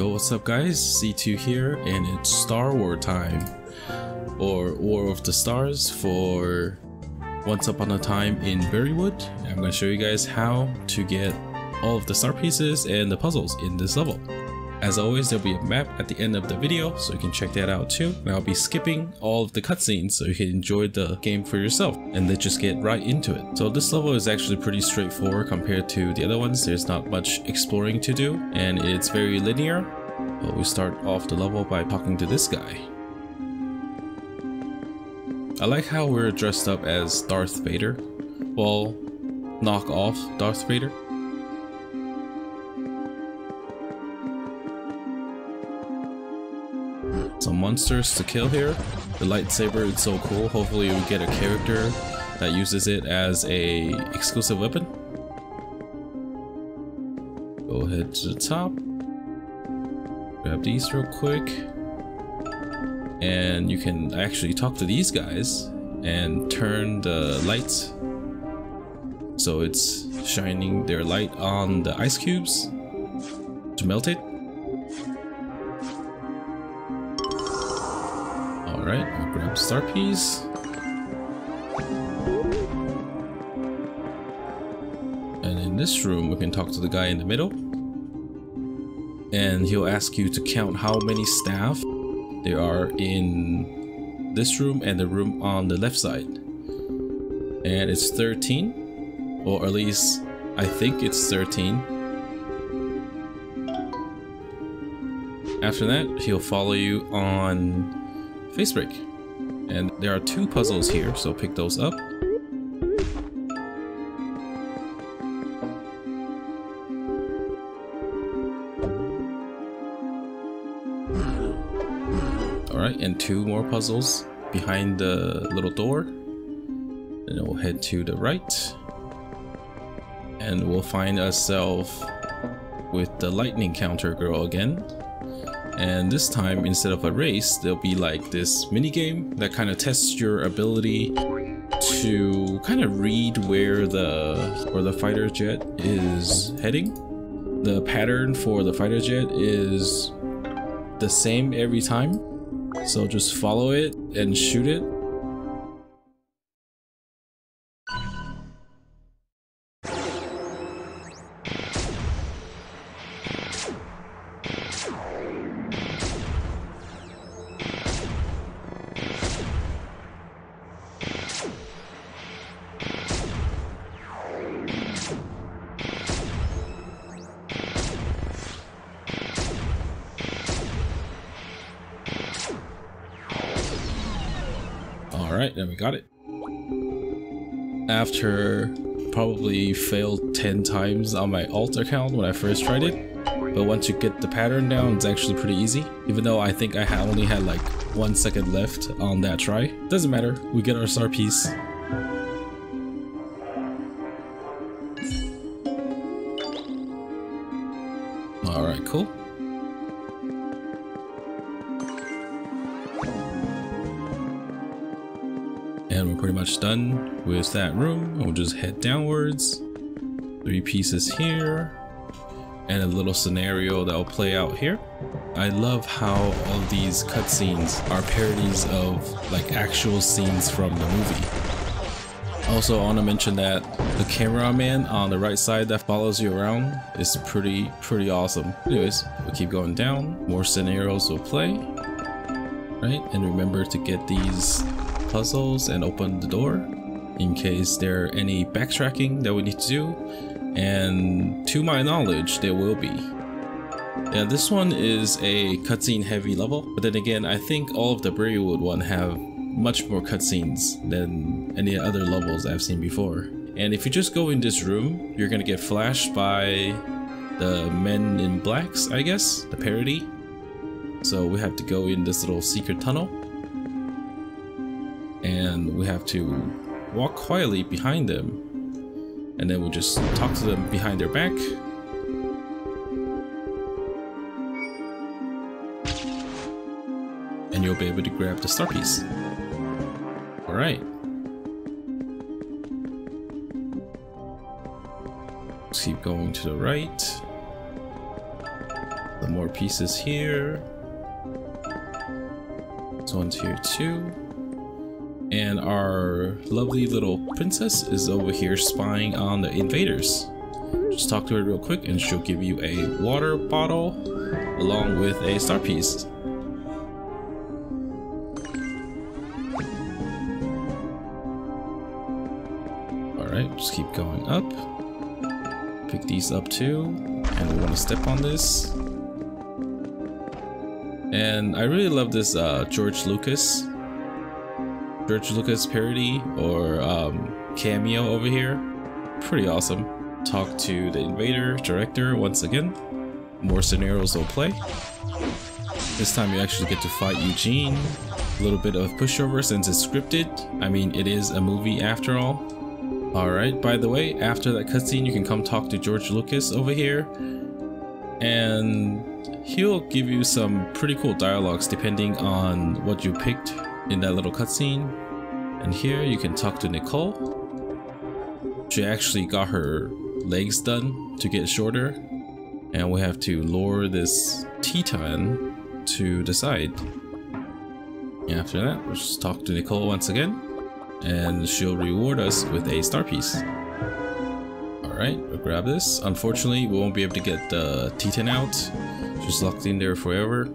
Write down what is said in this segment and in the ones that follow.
Yo, what's up guys? C2 here, and it's Star War time. Or War of the Stars for Once Upon a Time in Burywood. I'm going to show you guys how to get all of the star pieces and the puzzles in this level. As always, there'll be a map at the end of the video, so you can check that out too. And I'll be skipping all of the cutscenes so you can enjoy the game for yourself and then just get right into it. So this level is actually pretty straightforward compared to the other ones. There's not much exploring to do and it's very linear. But we start off the level by talking to this guy. I like how we're dressed up as Darth Vader. Well, knock off Darth Vader. Some monsters to kill here. The lightsaber is so cool. Hopefully we get a character that uses it as a exclusive weapon. Go ahead to the top. Grab these real quick. And you can actually talk to these guys and turn the lights so it's shining their light on the ice cubes to melt it Alright, I'll grab star piece. And in this room, we can talk to the guy in the middle. And he'll ask you to count how many staff there are in this room and the room on the left side. And it's 13, or at least I think it's 13. After that, he'll follow you on face break. And there are two puzzles here, so pick those up. Alright, and two more puzzles behind the little door. And we'll head to the right. And we'll find ourselves with the lightning counter girl again. And this time, instead of a race, there'll be like this mini game that kind of tests your ability to kind of read where the where the fighter jet is heading. The pattern for the fighter jet is the same every time. So just follow it and shoot it Alright, then we got it. After probably failed 10 times on my alt account when I first tried it, but once you get the pattern down, it's actually pretty easy. Even though I think I only had like one second left on that try. Doesn't matter, we get our star piece. And we're pretty much done with that room. We'll just head downwards. Three pieces here. And a little scenario that will play out here. I love how all these cutscenes are parodies of like actual scenes from the movie. Also, I want to mention that the cameraman on the right side that follows you around is pretty, pretty awesome. Anyways, we'll keep going down. More scenarios will play. Right? And remember to get these puzzles and open the door in case there are any backtracking that we need to do and to my knowledge there will be. Yeah, this one is a cutscene heavy level, but then again I think all of the Burywood one have much more cutscenes than any other levels I've seen before. And if you just go in this room, you're gonna get flashed by the Men in Blacks, I guess, the parody. So we have to go in this little secret tunnel and we have to walk quietly behind them. And then we'll just talk to them behind their back. And you'll be able to grab the star piece all right. Let's keep going to the right. The more pieces here. This one's here too. And our lovely little princess is over here spying on the invaders. Just talk to her real quick and she'll give you a water bottle along with a star piece. Alright, just keep going up. Pick these up too. And we want to step on this. And I really love this uh, George Lucas George Lucas parody or um, cameo over here. Pretty awesome. Talk to the invader director once again. More scenarios will play. This time you actually get to fight Eugene. A little bit of pushover since it's scripted. I mean, it is a movie after all. Alright, by the way, after that cutscene, you can come talk to George Lucas over here. And he'll give you some pretty cool dialogues depending on what you picked in that little cutscene. And here you can talk to Nicole. She actually got her legs done to get shorter. And we have to lure this Teton to the side. After that, we'll just talk to Nicole once again. And she'll reward us with a star piece. Alright, we'll grab this. Unfortunately, we won't be able to get the Teton out. She's locked in there forever.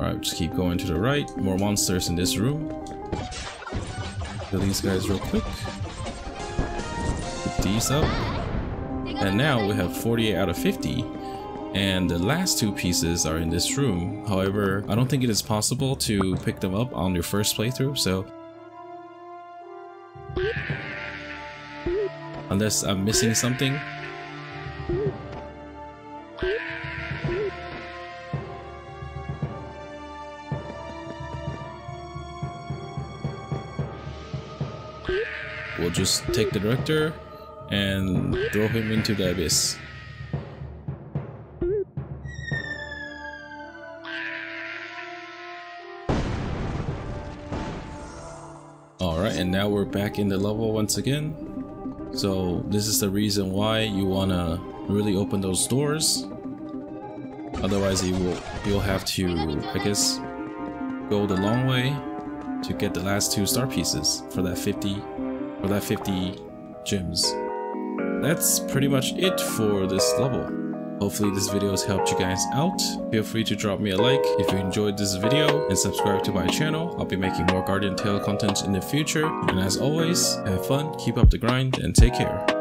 Alright, just keep going to the right. More monsters in this room. Kill these guys real quick. Pick these up. And now we have 48 out of 50. And the last two pieces are in this room. However, I don't think it is possible to pick them up on your first playthrough, so... Unless I'm missing something. We'll just take the director and throw him into the abyss. Alright, and now we're back in the level once again. So this is the reason why you wanna really open those doors. Otherwise you will you'll have to I guess go the long way to get the last two star pieces for that 50 for that 50 gems. That's pretty much it for this level. Hopefully this video has helped you guys out. Feel free to drop me a like if you enjoyed this video and subscribe to my channel. I'll be making more Guardian Tale content in the future. And as always, have fun, keep up the grind, and take care.